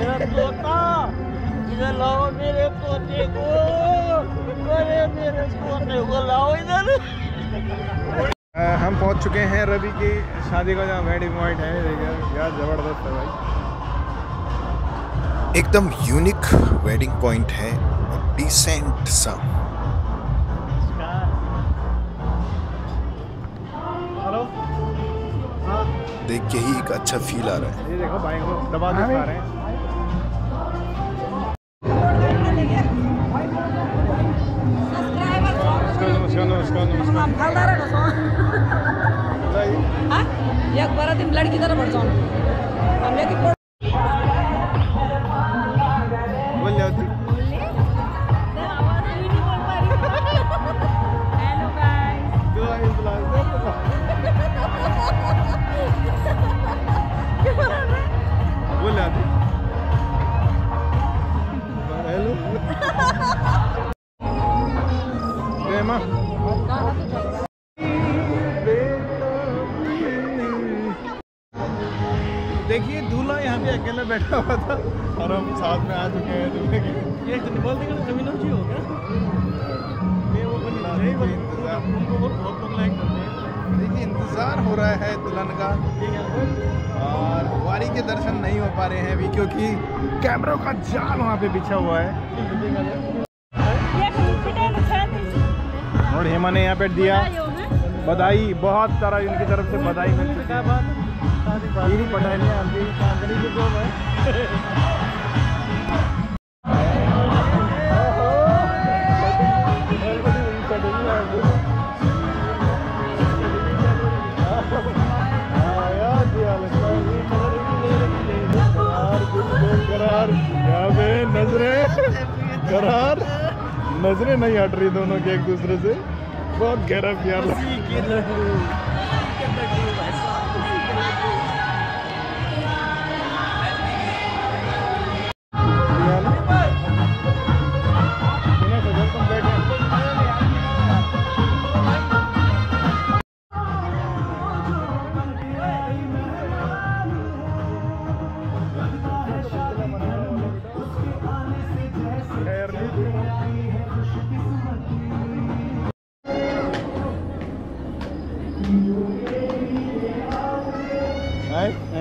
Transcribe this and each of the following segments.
मेरा तोता इधर लाओ मेरे तोते को। अरे मेरे तोते को लाओ इधर। हम पहुँच चुके हैं रवि की शादी का जहाँ वेडिंग पॉइंट है यार ज़बरदस्त है भाई। एकदम यूनिक वेडिंग पॉइंट है डिसेंट सा। हाँ। देख के ही एक अच्छा फील आ रहा है। ये देखो भाई को दबा दे खा रहे हैं। नमस्कार नमस्कार बताइए एक बार दिन लड़की तरह बढ़ जाओ हम लेकिन बैठा हुआ था और हम साथ में आ चुके हैं दूल्हे के। ये तो बोल देंगे ज़मीन हो हो गया। ये वो बनी नहीं बनी इंतज़ार। उनको बहुत बहुत लोग लाइक करते हैं। देखिए इंतज़ार हो रहा है दुल्हन का। और वारी के दर्शन नहीं हो पा रहे हैं अभी क्योंकि कैमरों का जाल वहाँ पे बिछा हुआ है। और हेमा ने यहाँ पे दिया। बधाई बहुत सारा इनकी तरफ़ से बधाई मिल चुकी है? मेरी पढ़ाई नहीं आती चांदनी की दो है करार यहाँ करार नज़रें नहीं हट रही दोनों के एक दूसरे से। बहुत गहरा प्यार।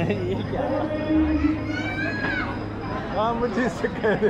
ये क्या हाँ मुझे इससे कह रहे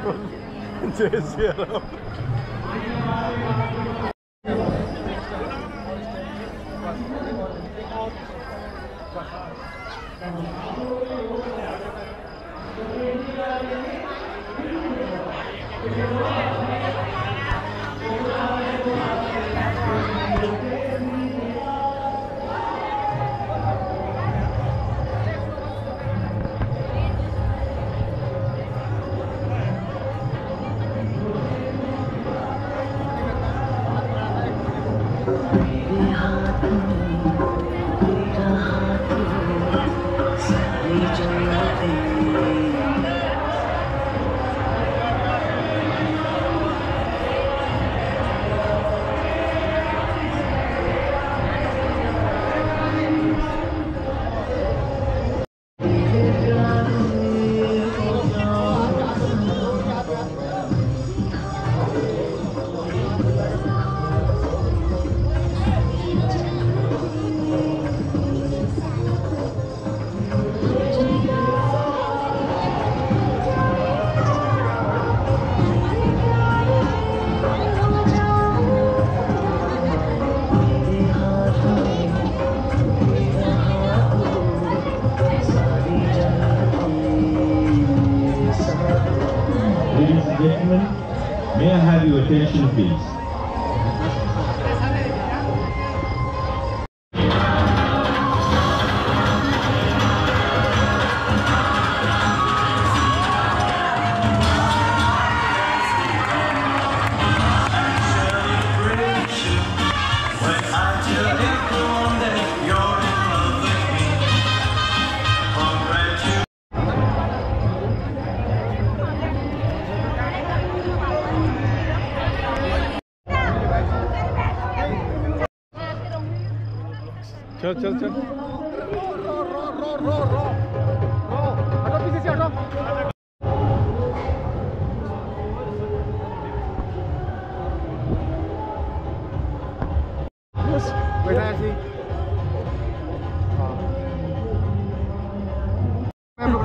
चल चल चल।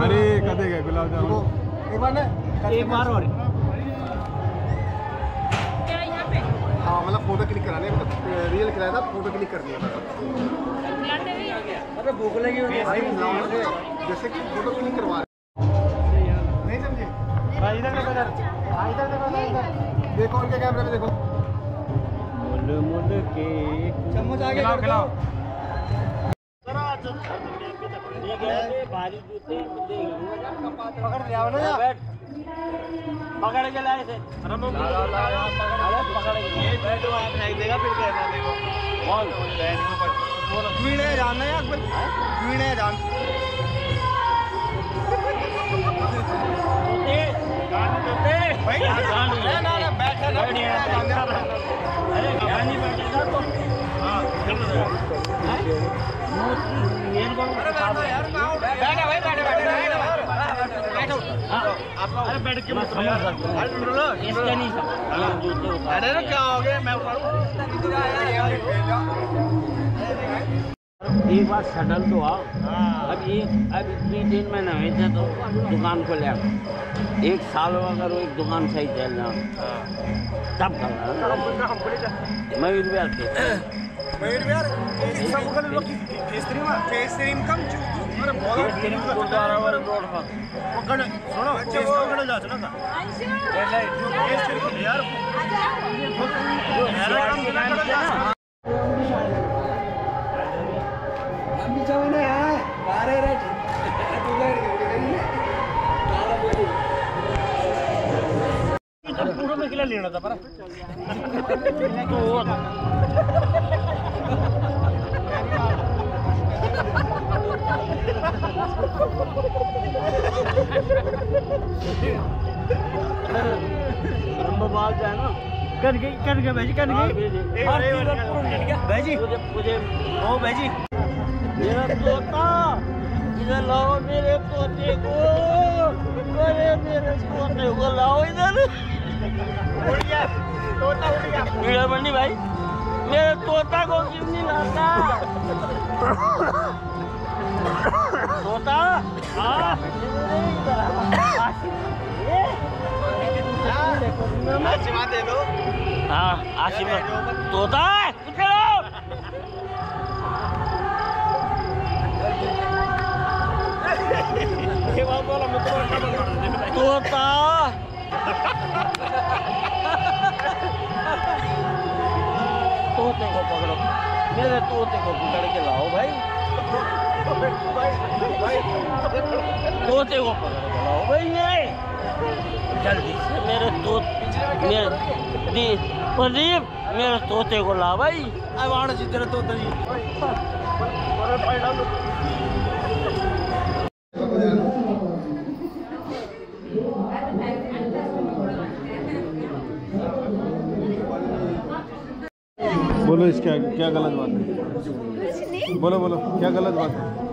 अरे कदे गए गुलाब जामुन? एक बार ना एक बार और। हाँ, मतलब फ़ोटो क्लिक कराने मतलब रियल कराया था फ़ोटो क्लिक कर दिया अरे भूख लगी है। से जैसे कि फ़ोटो क्लिक करवा रहे नहीं समझे? भाई इधर देखो इधर। हाँ, इधर देखो इधर, देखो उनके कैमरे में देखो। मुल मुल के चम्मच आगे खिलाओ कर खिलाओ। पकड़। लिया हो? ना। बैठ। पकड़ के लाए थे अरे पकड़। के। बैठ वहाँ फेंक देगा फिर कहना देखो। कौन? क्वीन है जानना है अकबर? क्वीन जान जूते जूते भाई ना ना ना बैठ ना अरे यहाँ बैठेगा तो। बैठा भाई बैठे अरे बैठ के मत अरे क्या हो गया? मैं एक बार शटल तो आओ अब एक अब इतनी दिन में नहीं थे तो दुकान खोले एक साल में अगर वो एक दुकान सही चल रहा तब कर मयूर बिहार के मयूर यार पर जा किला लेना था पर। ना। कर गई कर गई भाई कर गई। भाई मुझे ओ भाई मेरा तोता इधर लाओ मेरे तोते को। मेरे भाई। मेरे तोता को क्यों नहीं लाता? तोता? आशीर्वाद। दे दो हाँ आशीर्वाद तोता तोता। तोते को पकड़ो मेरे तोते को पकड़ के लाओ भाई तोते को पकड़ के लाओ भाई ये जल्दी से मेरे तोत मेरे प्रदीप मेरे तोते को ला भाई अब जी तेरे तोते जी बोलो इसका क्या गलत बात है? बोलो बोलो क्या गलत बात है?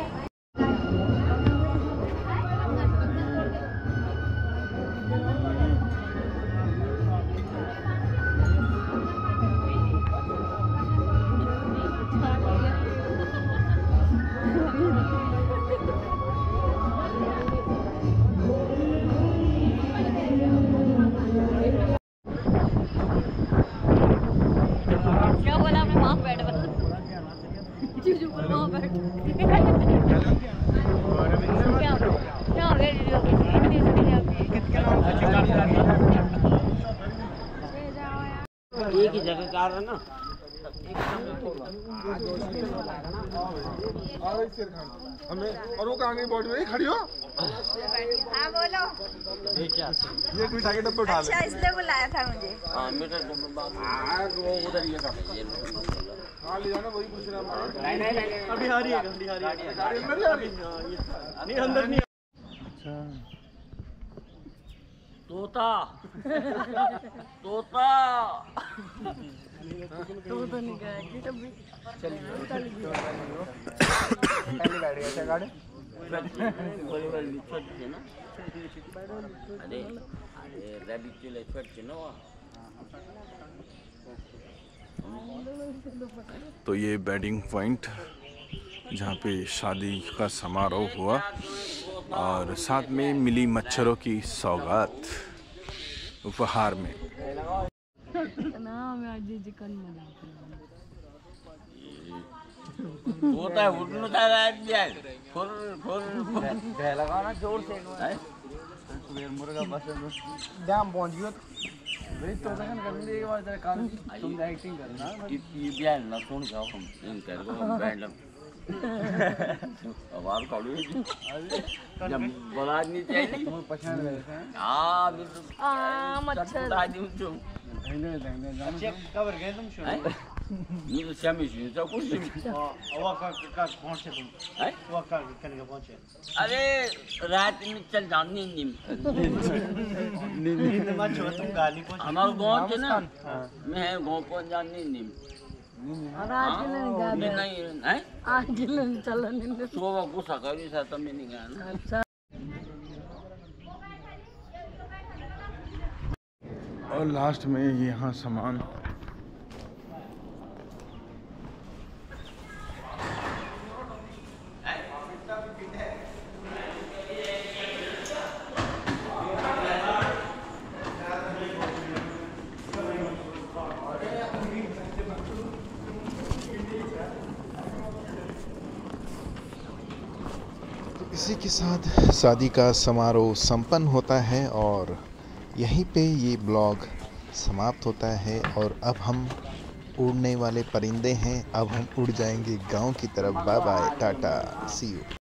एक ही जगह कार है ना। हमें और वो कहाँ गई बॉडी में? खड़ी हो। हाँ बोलो। ये एक मिठाई के डब्बे उठा ले। अच्छा इसलिए बुलाया था मुझे। हाँ मेरा हाँ, वो उधर ही है हाँ ले जाना वही पूछ रहा हूँ। नहीं नहीं नहीं अभी आ रही है अभी आ रही है। गाड़ी अंदर नहीं अंदर नहीं तोता। तोता पहली गाड़ी ऐसा गाड़ी बोले बोले छोट थे ना अरे अरे रैबिट चले छोट ना तो ये बैटिंग पॉइंट जहाँ पे शादी का समारोह हुआ और साथ में मिली मच्छरों की सौगात उपहार में। तोता उड़ने का रात दिया फुर फुर गए लगाओ ना ज़ोर से मुर्गा पसंद जाम पहुँच गया ये ये बयान ना सुन जाओ? हम इन कर बैंड आवाज़ काढू जब बोला नहीं चाहिए तुम पहचान गए हाँ बिल्कुल हाँ मच्छर आज तुम कवर गए तुम हैं नहीं तो श्यामी जी तो कुछ वो का का कौन से तुम हैं वो का करने के पहुँचे अरे रात में चल जाओ नींद नींद नींद मत छो तुम गाली को हमारे गाँव के ना मैं गाँव को जान नींद हाँ, नहीं हैं चलो गुस्सा करी मैं नहीं अच्छा और लास्ट में यहाँ सामान इसी के साथ शादी का समारोह संपन्न होता है और यहीं पे ये ब्लॉग समाप्त होता है और अब हम उड़ने वाले परिंदे हैं। अब हम उड़ जाएँगे गाँव की तरफ़। Bye bye tata see you